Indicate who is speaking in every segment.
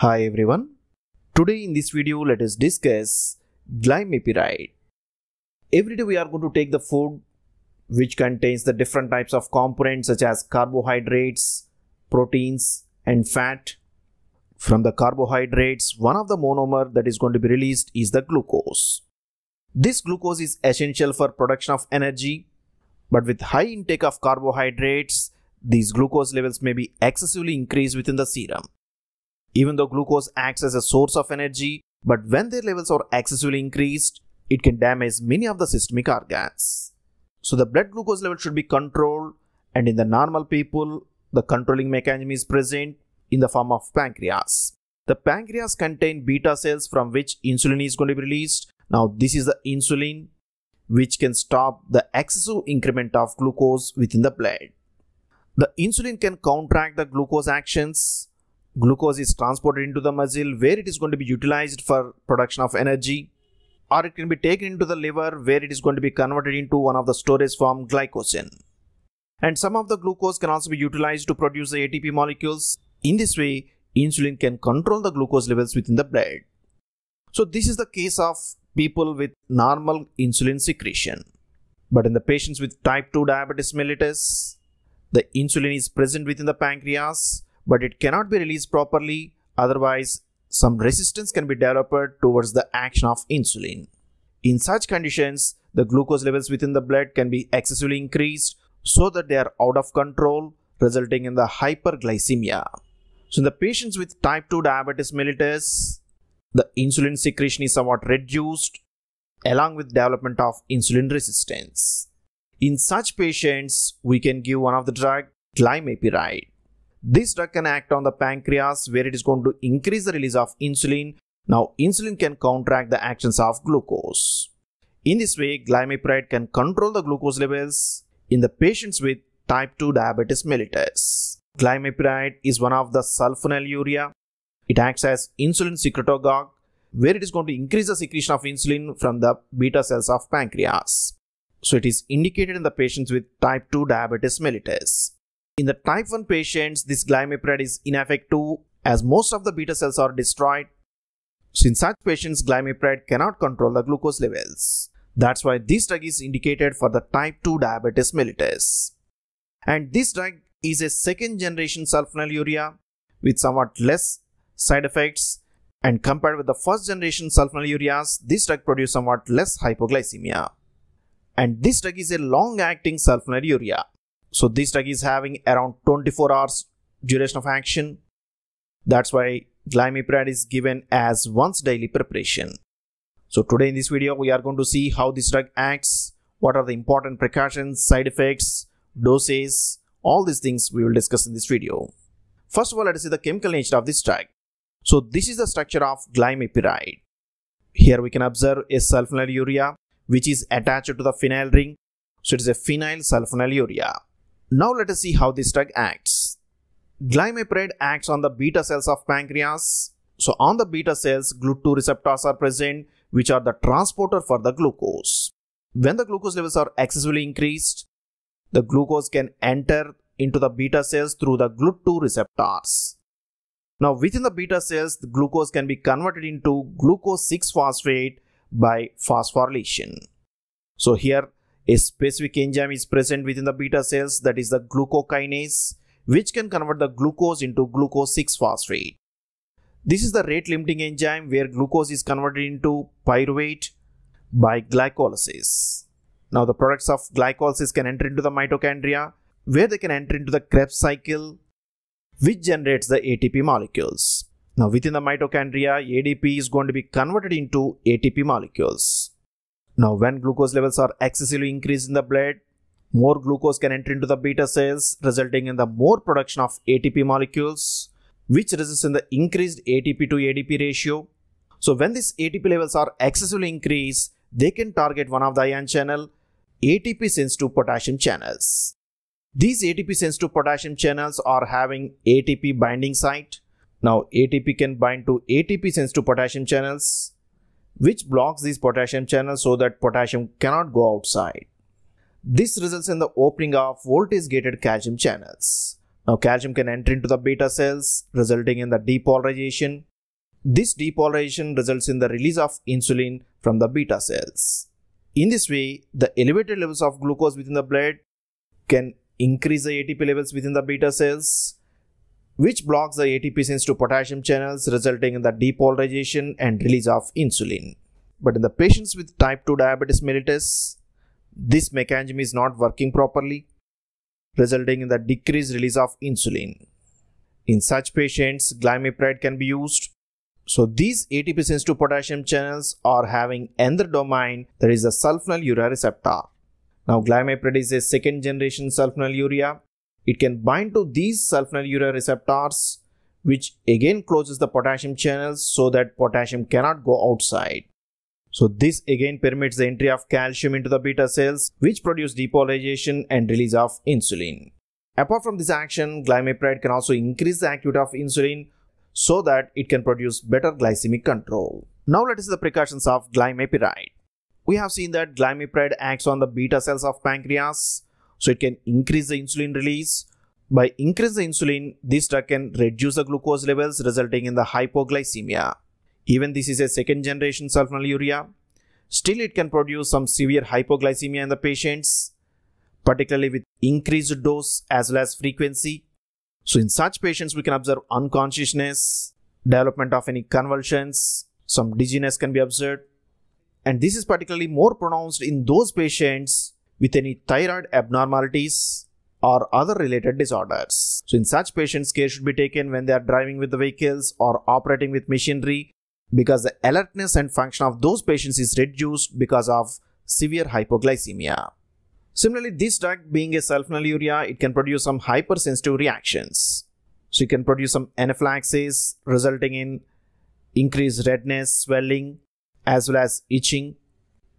Speaker 1: Hi everyone. Today in this video let us discuss glimepiride. Every day we are going to take the food which contains the different types of components such as carbohydrates, proteins and fat. From the carbohydrates, one of the monomer that is going to be released is the glucose. This glucose is essential for production of energy, but with high intake of carbohydrates, these glucose levels may be excessively increased within the serum. Even though glucose acts as a source of energy, but when their levels are excessively increased, it can damage many of the systemic organs. So the blood glucose level should be controlled and in the normal people, the controlling mechanism is present in the form of pancreas. The pancreas contain beta cells from which insulin is going to be released. Now this is the insulin which can stop the excessive increment of glucose within the blood. The insulin can counteract the glucose actions. Glucose is transported into the muscle where it is going to be utilized for production of energy or it can be taken into the liver where it is going to be converted into one of the storage form glycogen. And some of the glucose can also be utilized to produce the ATP molecules. In this way, insulin can control the glucose levels within the blood. So this is the case of people with normal insulin secretion. But in the patients with type 2 diabetes mellitus, the insulin is present within the pancreas, but it cannot be released properly. Otherwise, some resistance can be developed towards the action of insulin. In such conditions, the glucose levels within the blood can be excessively increased so that they are out of control, resulting in the hyperglycemia. So in the patients with type 2 diabetes mellitus, the insulin secretion is somewhat reduced along with development of insulin resistance. In such patients, we can give one of the drug glimepiride. This drug can act on the pancreas where it is going to increase the release of insulin. Now, insulin can counteract the actions of glucose. In this way, glimepiride can control the glucose levels in the patients with type 2 diabetes mellitus. Glimepiride is one of the sulfonylurea. It acts as insulin secretagogue where it is going to increase the secretion of insulin from the beta cells of pancreas. So it is indicated in the patients with type 2 diabetes mellitus. In the type 1 patients, this glimepiride is ineffective as most of the beta cells are destroyed. So in such patients, glimepiride cannot control the glucose levels. That's why this drug is indicated for the type 2 diabetes mellitus. And this drug is a second generation sulfonylurea with somewhat less side effects and compared with the first generation sulfonylureas, this drug produces somewhat less hypoglycemia. And this drug is a long acting sulfonylurea so this drug is having around 24 hours duration of action. That's why glimepiride is given as once daily preparation. So today in this video, we are going to see how this drug acts, what are the important precautions, side effects, doses, all these things we will discuss in this video. First of all, let us see the chemical nature of this drug. So this is the structure of glimepiride. Here we can observe a sulfonylurea which is attached to the phenyl ring. So it is a phenyl sulfonylurea. Now let us see how this drug acts. Glimepiride acts on the beta cells of pancreas. So on the beta cells, GLUT2 receptors are present which are the transporter for the glucose. When the glucose levels are excessively increased, the glucose can enter into the beta cells through the GLUT2 receptors. Now within the beta cells, the glucose can be converted into glucose 6-phosphate by phosphorylation. So here a specific enzyme is present within the beta cells that is the glucokinase which can convert the glucose into glucose 6-phosphate. This is the rate limiting enzyme where glucose is converted into pyruvate by glycolysis. Now the products of glycolysis can enter into the mitochondria where they can enter into the Krebs cycle which generates the ATP molecules. Now within the mitochondria, ADP is going to be converted into ATP molecules. Now when glucose levels are excessively increased in the blood, more glucose can enter into the beta cells resulting in the more production of ATP molecules which results in the increased ATP to ADP ratio. So when these ATP levels are excessively increased, they can target one of the ion channel ATP sensitive potassium channels. These ATP sensitive potassium channels are having ATP binding site. Now ATP can bind to ATP sensitive potassium channels which blocks these potassium channels so that potassium cannot go outside. This results in the opening of voltage gated calcium channels. Now calcium can enter into the beta cells resulting in the depolarization This depolarization results in the release of insulin from the beta cells. In this way, the elevated levels of glucose within the blood can increase the ATP levels within the beta cells, which blocks the ATP sensitive potassium channels, resulting in the depolarization and release of insulin. But in the patients with type 2 diabetes mellitus, this mechanism is not working properly, resulting in the decreased release of insulin. In such patients, glimepiride can be used. So these ATP sensitive potassium channels are having another domain that is the sulfonylurea receptor. Now glimepiride is a second generation sulfonylurea. It can bind to these sulfonylurea receptors which again closes the potassium channels so that potassium cannot go outside. So this again permits the entry of calcium into the beta cells which produce depolarization and release of insulin. Apart from this action, glimepiride can also increase the activity of insulin so that it can produce better glycemic control. Now let us see the precautions of glimepiride. We have seen that glimepiride acts on the beta cells of pancreas so it can increase the insulin release. By increase the insulin, this drug can reduce the glucose levels resulting in the hypoglycemia. Even this is a second generation sulfonylurea. Still, it can produce some severe hypoglycemia in the patients, particularly with increased dose as well as frequency. So in such patients, we can observe unconsciousness, development of any convulsions, some dizziness can be observed. And this is particularly more pronounced in those patients with any thyroid abnormalities or other related disorders. So in such patients, care should be taken when they are driving with the vehicles or operating with machinery because the alertness and function of those patients is reduced because of severe hypoglycemia. Similarly, this drug being a sulfonylurea, it can produce some hypersensitive reactions. So it can produce some anaphylaxis resulting in increased redness, swelling, as well as itching.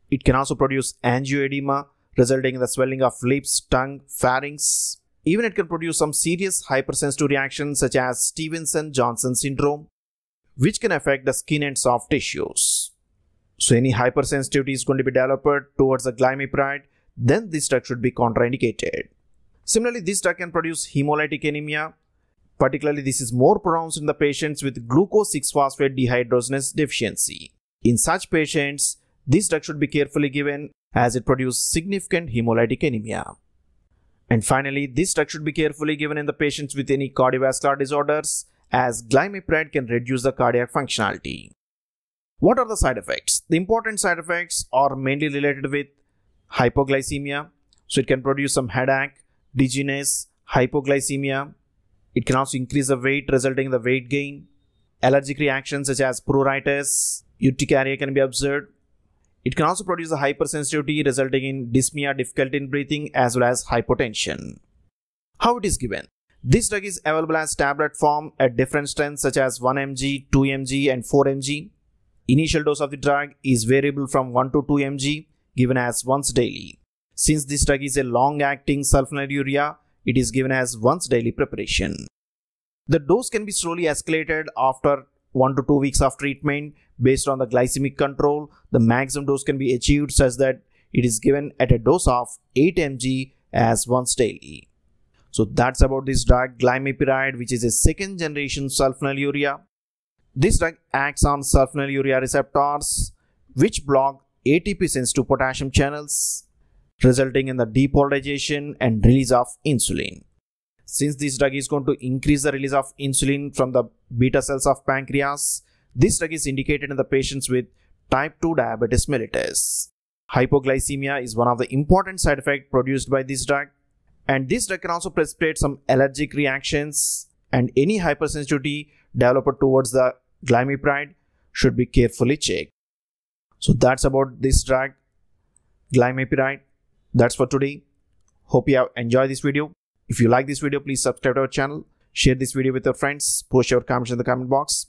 Speaker 1: It can also produce angioedema resulting in the swelling of lips, tongue, pharynx. Even it can produce some serious hypersensitive reactions such as Stevenson-Johnson syndrome which can affect the skin and soft tissues. So any hypersensitivity is going to be developed towards the glimepiride, then this drug should be contraindicated. Similarly, this drug can produce hemolytic anemia. Particularly, this is more pronounced in the patients with glucose 6-phosphate dehydrogenase deficiency. In such patients, this drug should be carefully given as it produces significant hemolytic anemia. And finally, this drug should be carefully given in the patients with any cardiovascular disorders as glimepiride can reduce the cardiac functionality. What are the side effects? The important side effects are mainly related with hypoglycemia. So it can produce some headache, dizziness, hypoglycemia. It can also increase the weight resulting in the weight gain. Allergic reactions such as pruritus, urticaria can be observed. It can also produce a hypersensitivity resulting in dyspnea, difficulty in breathing as well as hypotension. How it is given? This drug is available as tablet form at different strengths such as 1 mg, 2 mg and 4 mg. Initial dose of the drug is variable from 1 to 2 mg given as once daily. Since this drug is a long-acting sulfonylurea, it is given as once daily preparation. The dose can be slowly escalated after 1 to 2 weeks of treatment based on the glycemic control. The maximum dose can be achieved such that it is given at a dose of 8 mg as once daily. So that's about this drug glimepiride which is a second generation sulfonylurea. This drug acts on sulfonylurea receptors which block ATP sensitive potassium channels resulting in the depolarization and release of insulin. Since this drug is going to increase the release of insulin from the beta cells of pancreas, this drug is indicated in the patients with type 2 diabetes mellitus. Hypoglycemia is one of the important side effects produced by this drug and this drug can also precipitate some allergic reactions and any hypersensitivity developed towards the glimepiride should be carefully checked. So that's about this drug, glimepiride. That's for today. Hope you have enjoyed this video. If you like this video, please subscribe to our channel, share this video with your friends, post your comments in the comment box.